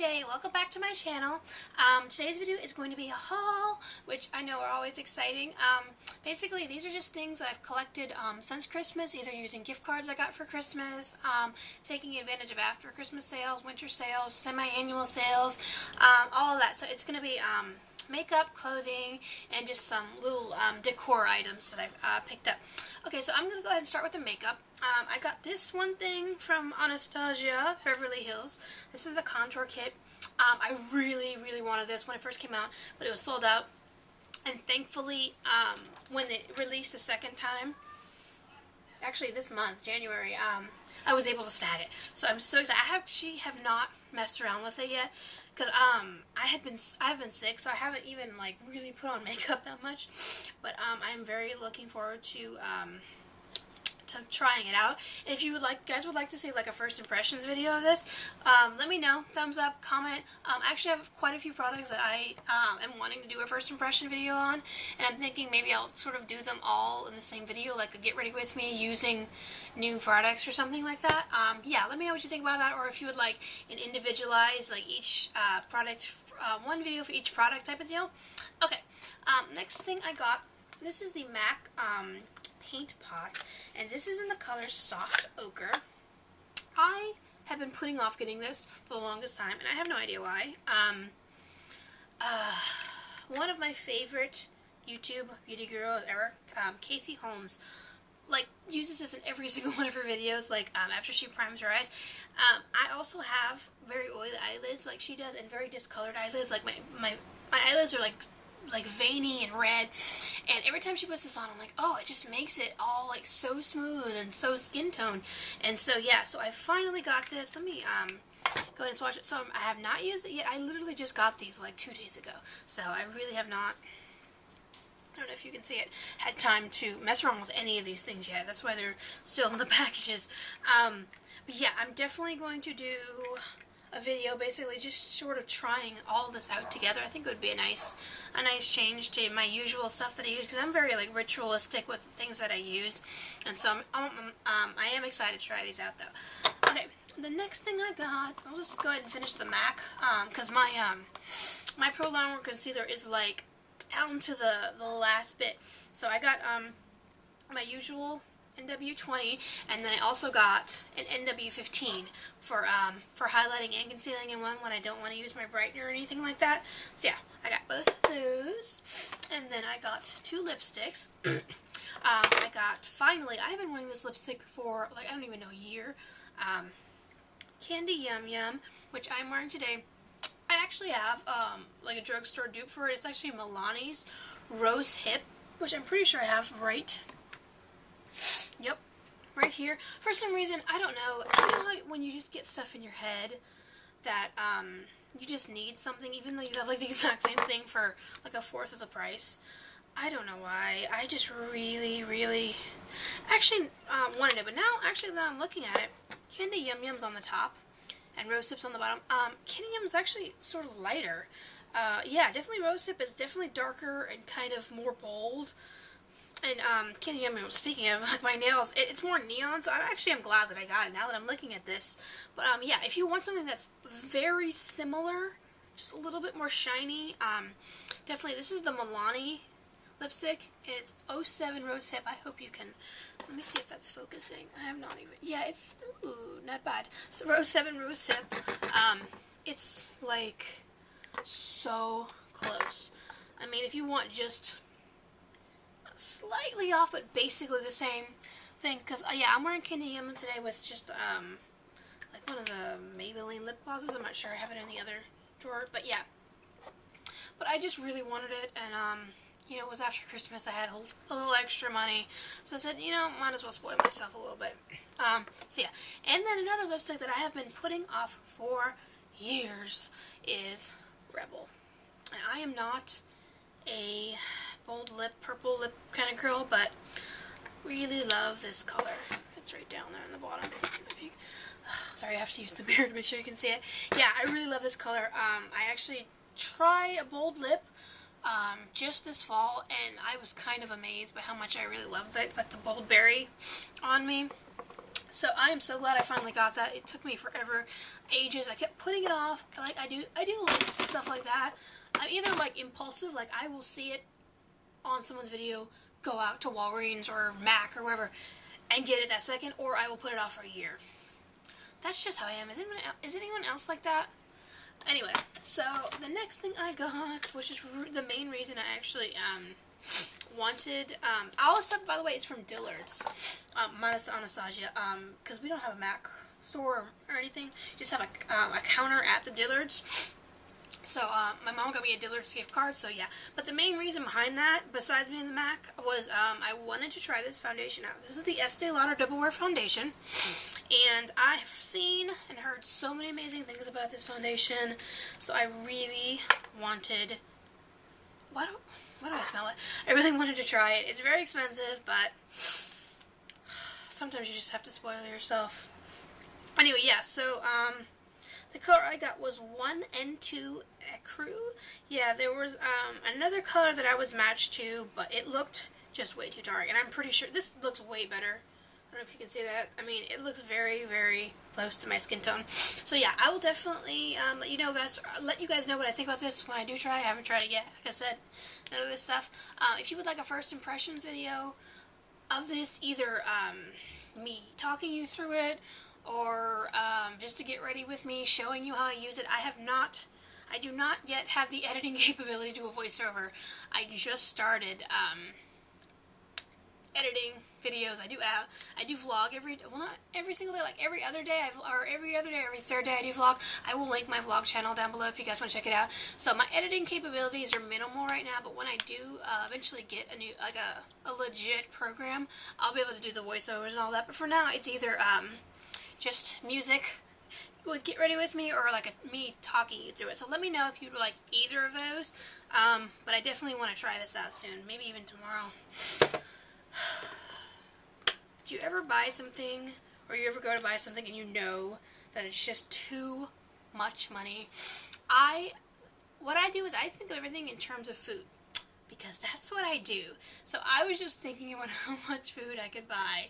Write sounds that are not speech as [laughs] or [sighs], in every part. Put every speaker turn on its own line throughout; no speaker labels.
Shay. Welcome back to my channel. Um, today's video is going to be a haul, which I know are always exciting. Um, basically, these are just things that I've collected um, since Christmas, either using gift cards I got for Christmas, um, taking advantage of after Christmas sales, winter sales, semi-annual sales, um, all of that. So it's going to be um, makeup, clothing, and just some little um, decor items that I've uh, picked up. Okay, so I'm going to go ahead and start with the makeup. Um, I got this one thing from Anastasia Beverly Hills. This is the contour kit. Um, I really, really wanted this when it first came out, but it was sold out. And thankfully, um, when it released the second time, actually this month, January, um, I was able to snag it. So I'm so excited. I actually have not messed around with it yet because um, I had been I've been sick, so I haven't even like really put on [laughs] makeup that much. But um, I'm very looking forward to um, trying it out. If you would like, guys would like to see like a first impressions video of this, um, let me know. Thumbs up, comment. Um, I actually have quite a few products that I um, am wanting to do a first impression video on, and I'm thinking maybe I'll sort of do them all in the same video, like a get ready with me using new products or something like that. Um, yeah, let me know what you think about that, or if you would like an individualized, like each uh, product, uh, one video for each product type of deal. Okay, um, next thing I got, this is the MAC paint pot, and this is in the color Soft Ochre. I have been putting off getting this for the longest time, and I have no idea why. Um, uh, one of my favorite YouTube beauty girls ever, um, Casey Holmes, like uses this in every [laughs] single one of her videos. Like um, after she primes her eyes, um, I also have very oily eyelids, like she does, and very discolored eyelids. Like my my my eyelids are like like veiny and red. And every time she puts this on, I'm like, oh, it just makes it all like so smooth and so skin tone. And so yeah, so I finally got this. Let me um go ahead and swatch it. So I have not used it yet. I literally just got these like two days ago. So I really have not. I don't know if you can see it. Had time to mess around with any of these things yet. That's why they're still in the [laughs] packages. Um, but yeah, I'm definitely going to do a video basically just sort of trying all this out together. I think it would be a nice a nice change to my usual stuff that I use because I'm very like ritualistic with things that I use and so I'm, um, um, I am excited to try these out though. Okay, the next thing I got, I'll just go ahead and finish the MAC because um, my um, my Pro Longwear Concealer is like down to the, the last bit. So I got um, my usual NW20, and then I also got an NW15 for um, for highlighting and concealing in one when I don't want to use my brightener or anything like that. So yeah, I got both of those, and then I got two lipsticks. [coughs] um, I got, finally, I have been wearing this lipstick for, like, I don't even know, a year. Um, Candy Yum Yum, which I'm wearing today. I actually have, um, like, a drugstore dupe for it. It's actually Milani's Rose Hip, which I'm pretty sure I have right right here. For some reason, I don't know. You know when you just get stuff in your head that um, you just need something, even though you have like the [laughs] exact same thing for like a fourth of the price. I don't know why. I just really, really, actually um, wanted it. But now, actually, that I'm looking at it, Candy Yum Yum's on the top, and Rose Hip's on the bottom. Um, Candy Yum's actually sort of lighter. Uh, yeah, definitely Rose Hip is definitely darker and kind of more bold. And um, Candy Yummy, speaking of like [laughs] my nails, it, it's more neon, so I'm actually I'm glad that I got it now that I'm looking at this. But um, yeah, if you want something that's very similar, just a little bit more shiny, um, definitely this is the Milani lipstick. It's 07 Rose Hip. I hope you can. Let me see if that's focusing. I have not even. Yeah, it's ooh, not bad. So 07 Rose Hip. Um, it's like so close. I mean, if you want just slightly off, but basically the same thing. Because, uh, yeah, I'm wearing Candy Yum today with just, um, like one of the Maybelline lip glosses. I'm not sure I have it in the other drawer, but yeah. But I just really wanted it, and, um, you know, it was after Christmas. I had a, a, little extra money. So I said, you know, might as well spoil myself a little bit. Um, so yeah. And then another lipstick that I have been putting off for years is Rebel. And I am not a bold lip, purple lip kind of girl, but really love this color. It's right down there in the bottom. [sighs] Sorry, I have to use the mirror to make sure you can see it. Yeah, I really love this color. Um, I actually tried a bold lip um, just this fall, and I was kind of amazed by how much I really loved it. It's like the bold berry on me. So I am so glad I finally got that. It took me forever, ages. I kept putting it off. Like I do, I do like stuff like that. I'm either like impulsive, like I will see it on someone's video, go out to Walgreens or Mac or wherever, and get it that second, or I will put it off for a year. That's just how I am. Is anyone is anyone else like that? Anyway, so the next thing I got, which is the main reason I actually um, wanted, um, all this stuff, by the way, is from Dillard's, um, minus Anastasia, because um, we don't have a Mac store or anything. just have a, um, a counter at the Dillard's. So, uh, my mom got me a Dillard's gift card, so yeah. But the main reason behind that, besides being the MAC, was um, I wanted to try this foundation out. This is the Estee Lauder Double Wear Foundation. And I've seen and heard so many amazing things about this foundation, so I really wanted... Why do, why do I smell it? I really wanted to try it. It's very expensive, but [sighs] sometimes you just have to spoil yourself. Anyway, yeah, so, um... The color I got was 1 and 2 Ecru. Yeah, there was um, another color that I was matched to, but it looked just way too dark. And I'm pretty sure this looks way better. I don't know if you can see that. I mean, it looks very, very close to my skin tone. So yeah, I will definitely um, let you know, guys. Let you guys know what I think about this when I do try. I haven't tried it yet. Like I said, none of this stuff. Uh, if you would like a first impressions video of this, either um, me talking you through it or um, just to get ready with me, showing you how I use it. I have not, I do not yet have the [laughs] editing capability to do a voiceover. I just started um, editing videos. I do uh, I do vlog every well not every single day, like every other day, I, or every other day, every third day I do vlog. I will link my vlog channel down below if you guys want to check it out. So my editing capabilities are minimal right now, but when I do uh, eventually get a new like a, a legit program, I'll be able to do the voiceovers and all that. But for now, it's either um, just music would get ready with me or like a, me talking you through it. So let me know if you'd like either of those. Um, but I definitely want to try this out soon, maybe even tomorrow. [sighs] Do you ever buy something or you ever go to buy something and you know that it's just too much money? I what I do is I think of everything in terms of food because that's what I do. So I was just thinking about [laughs] how much food I could buy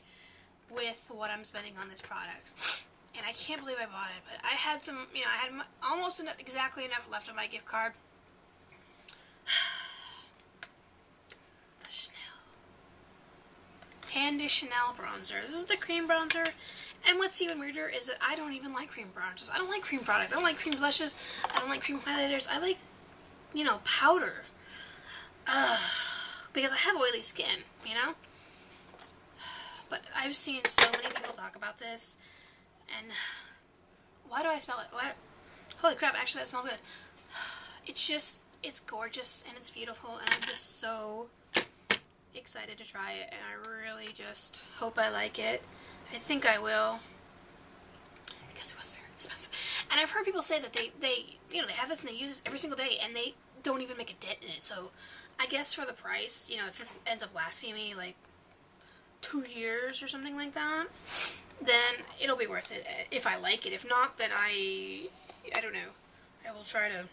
with what I'm spending on this product. And I can't believe I bought it, but I had some, you know, I had almost enough, exactly enough left on my gift card. [sighs] the Chanel. Tan de Chanel bronzer. This is the cream bronzer. And what's even weirder is that I don't even like cream bronzers. I don't like cream products. I don't like cream blushes. I don't like cream highlighters. I like, you know, powder. Ugh. Because I have oily skin, you know? But I've seen so many people talk about this, and why do I smell it? What? Holy crap, actually that smells good. [sighs] It's just, it's gorgeous and it's beautiful, and I'm just so excited to try it, and I really just hope I like it. I think I will, because it was very expensive. And I've heard people say that they, they, you know, they have this and they use this every single day, and they don't even make a dent in it, so I guess for the price, you know, if this ends up lasting me, like, two years or something like that, then it'll be worth it if I like it. If not, then I, I don't know. I will try to,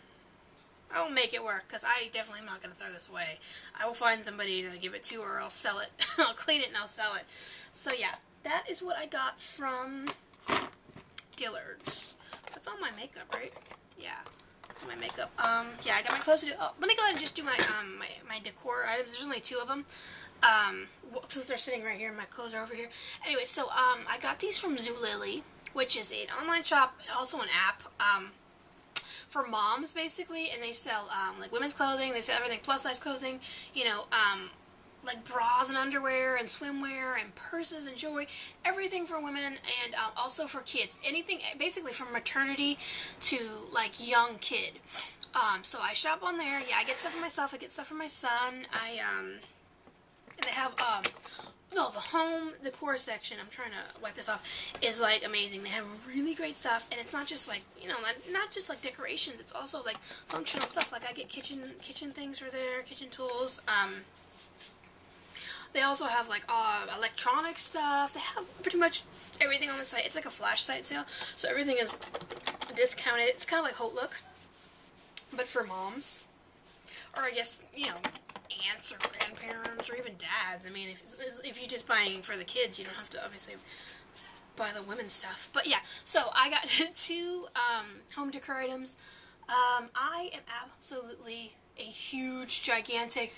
I will make it work because I definitely am not going to throw this away. I will find somebody to give it to or I'll sell it. [laughs] I'll clean it and I'll sell it. So yeah, that is what I got from Dillard's. That's all my makeup, right? Yeah. My makeup. Um, yeah, I got my clothes to do. Oh, let me go ahead and just do my um my, my decor items. There's only two of them um, since they're sitting right here my clothes are over here. Anyway, so um, I got these from Zulily, which is an online shop, also an app um, for moms basically, and they sell um, like women's clothing, they sell everything plus size clothing, you know, um, like bras and underwear and swimwear and purses and jewelry, everything for women and um, also for kids. Anything basically from maternity to like young kid. Um, so I shop on there. Yeah, I get stuff for myself. I get stuff for my son. I um and they have, um, no, the home decor section, I'm trying to wipe this off, is like amazing. They have really great stuff, and it's not just like, you know, not, just like decorations, it's also like functional stuff. Like I get kitchen kitchen things for there, kitchen tools. Um, they also have like uh, electronic stuff. They have pretty much everything on the site. It's like a flash site sale, so everything is discounted. It's kind of like Haute Look, but for moms. Or I guess, you know, aunts or grandparents or even dads. I mean, if, if you're just buying for the kids, you don't have to obviously buy the women's stuff. But yeah, so I got [laughs] two um, home decor items. Um, I am absolutely a huge, gigantic,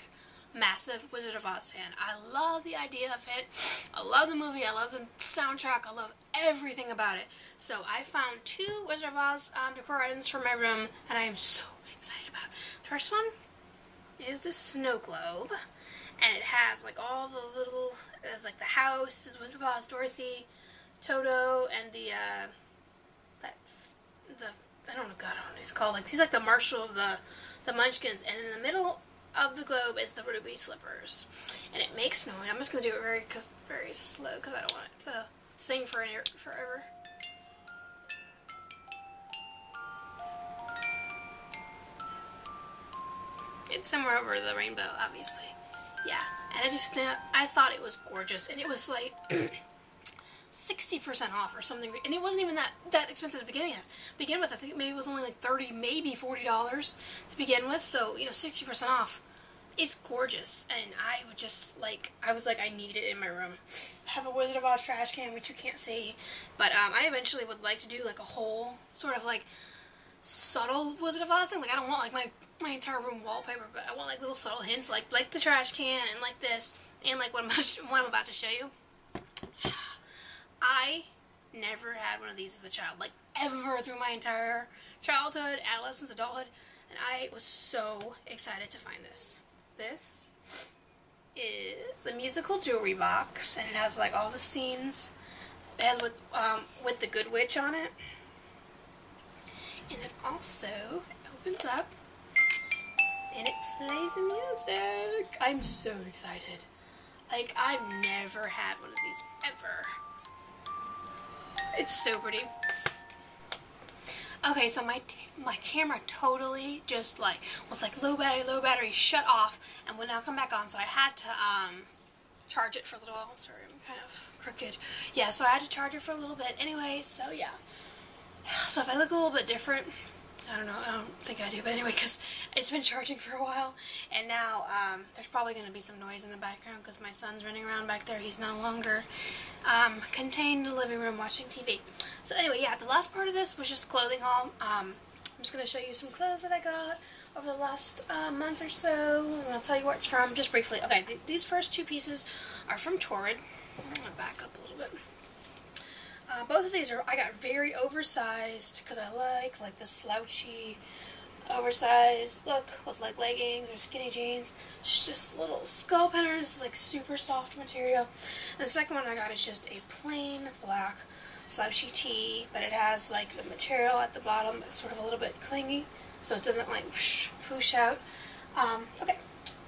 massive Wizard of Oz fan. I love the idea of it. I love the movie. I love the soundtrack. I love everything about it. So I found two Wizard of Oz um, decor items for my room, and I am so excited about. It. The first one is the snow globe, and it has like all the little, it's like the house, is Wizard of Oz, Dorothy, Toto, and the uh, that the I don't know, God, I don't know what he's called. Like he's like the marshal of the the Munchkins, and in the middle of the globe is the ruby slippers, and it makes noise. I'm just gonna do it very cause very slow because I don't want it to sing for forever. It's somewhere over the rainbow, obviously. Yeah, and I just I thought it was gorgeous, and it was like. [clears throat] 60% off or something and it wasn't even that that expensive to begin with begin with I think maybe it was only like 30 maybe $40 to begin with so you know 60% off it's gorgeous and I would just like I was like I need it in my room I have a Wizard of Oz trash can which you can't see but um, I eventually would like to do like a whole sort of like subtle Wizard of Oz thing like I don't want like my my entire room wallpaper but I want like little subtle hints like like the trash can and like this and like what I'm, [laughs] what I'm about to show you [sighs] I never had one of these as a child, like ever through my entire childhood, adolescence, adulthood, and I was so excited to find this. This is a musical jewelry box, and it has like all the scenes. It has with um, with the Good Witch on it, and it also opens up and it plays the music. I'm so excited. Like I've never had one of these ever. It's so pretty. Okay, so my my camera totally just like was like low battery, low battery, shut off, and would not come back on. So I had to um, charge it for a little while. Sorry, I'm kind of crooked. Yeah, so I had to charge it for a little bit. Anyway, so yeah. [sighs] So if I look a little bit different, I don't know, I don't think I do, but anyway, because it's been charging for a while, and now um, there's probably going to be some noise in the background because my son's running around back there. He's no longer um, contained in the living room watching TV. So anyway, yeah, the last part of this was just clothing haul. Um, I'm just going to show you some clothes that I got over the last uh, month or so, and I'll tell you where it's from just briefly. Okay, th these first two pieces are from Torrid. I'm going to back up a little bit. Uh, both of these are, I got very oversized because I like like the slouchy, oversized look with like leggings or skinny jeans. It's just little skull pattern. This is like super soft material. And the second one I got is just a plain black slouchy tee, but it has like the material at the bottom. It's sort of a little bit clingy, so it doesn't like whoosh out. Um, okay,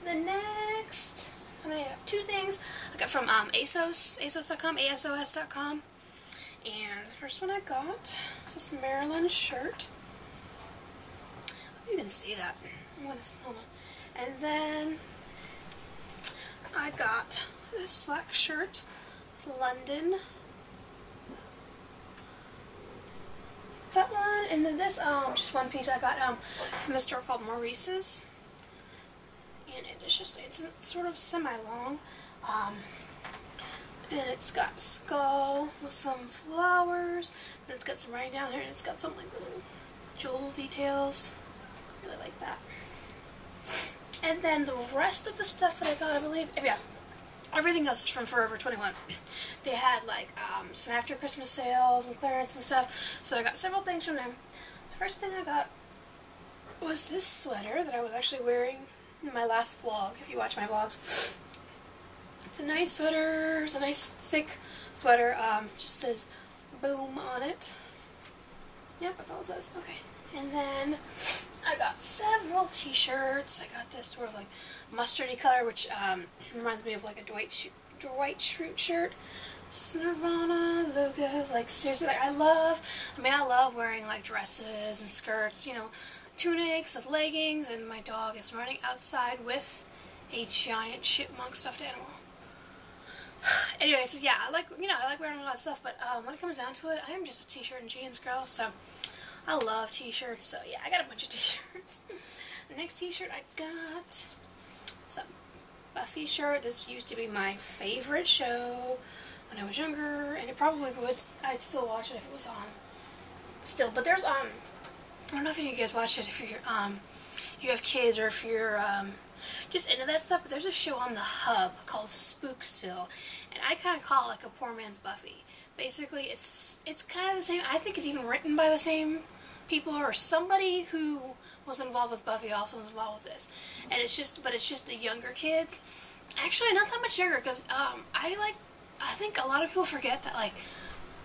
the next, I have two things I got from um, ASOS, ASOS.com, ASOS.com. And the first one I got is this Marilyn shirt. You can see that. And then I got this black shirt, London. That one, and then this, um, just one piece I got um, from a store called Maurices. And it is just, it's sort of semi-long. Um, and it's got skull with some flowers. And it's got some writing down here, and it's got some like little jewel details. Really like that. And then the rest of the stuff that I got, I believe, yeah, everything else is from Forever 21. They had like um, some after Christmas sales and clearance and stuff, so I got several things from them. The first thing I got was this sweater that I was actually wearing in my last vlog, if you watch my vlogs. It's a nice sweater. It's a nice thick sweater. Um, just says boom on it. Yep, that's all it says. Okay. And then I got several t-shirts. I got this sort of like mustardy color, which um, reminds me of like a Dwight, Sch Dwight Schrute shirt. This is Nirvana logo. Like seriously, like I love. I mean, I love wearing like dresses and skirts. You know, tunics and leggings. And my dog is running outside with a giant chipmunk stuffed animal. [sighs] Anyways, yeah, I like you know I like wearing a lot of stuff, but um, when it comes down to it, I am just a t-shirt and jeans girl. So I love t-shirts. So yeah, I got a bunch of [laughs] t-shirts. the next t-shirt I got a Buffy shirt. This used to be my favorite show when I was younger, and it probably would. I'd still watch it if it was on. Still, but there's um, I don't know if you guys watch it if you're um, you have kids or if you're um, just into that stuff. But there's a show on the Hub called Spooksville, and I kind of call it like a poor man's Buffy. Basically, it's it's kind of the same. I think it's even written by the same people or somebody who was involved with Buffy also was involved with this, and it's just but it's just a younger kid. Actually, not that much younger because um, I like I think a lot of people forget that like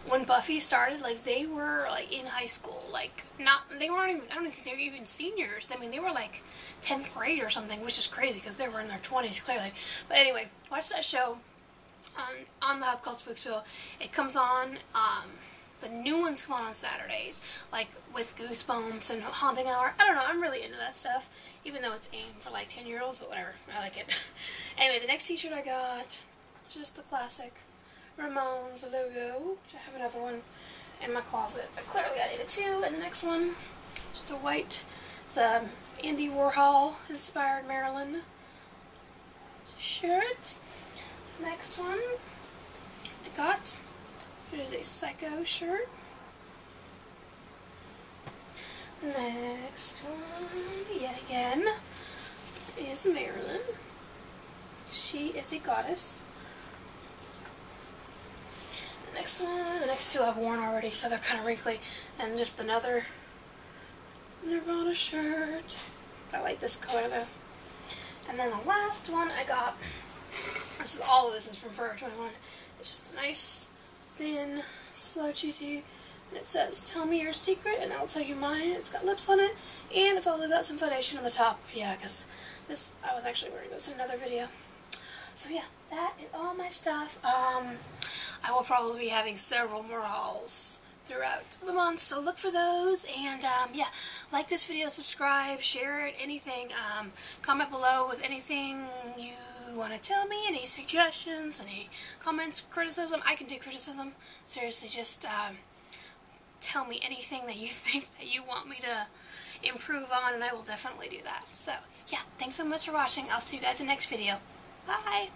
when Buffy started, like they were like in high school, like not they weren't even I don't think they were even seniors. I mean they were like tenth grade or something, which is crazy because they were in their twenties clearly. But anyway, watch that show on on the hub called Spooksville. It comes on. Um, the new ones come on on Saturdays, like with Goosebumps and Haunting Hour. I don't know. I'm really into that stuff, even though it's aimed for like ten year olds. But whatever, I like it. [laughs] anyway, the next T-shirt I got, just the classic Ramones logo, which I have another one in my closet, but clearly I needed two. And the next one, just a white, it's a Andy Warhol inspired Marilyn shirt. Next one I got, it is a Psycho shirt. Next one, yet again, is Marilyn. She is a goddess next one, the next two I've worn already, so they're kind of wrinkly. And just another Nirvana shirt. I like this color though. And then the last one I got, this is all of this is from Forever 21. It's just nice, thin, slouchy tee. And it says, tell me your secret and I'll tell you mine. It's got lips on it. And it's also got some foundation on the top. Yeah, because this, I was actually wearing this in another video. So yeah, that is all my stuff. Um, I will probably be having several more hauls throughout the month, so look for those, and um, yeah, like this video, subscribe, share it, anything, um, comment below with anything you want to tell me, any suggestions, any comments, criticism, I can take criticism, seriously, just um, tell me anything that you [laughs] think that you want me to improve on, and I will definitely do that, so yeah, thanks so much for watching, I'll see you guys in the next video, bye!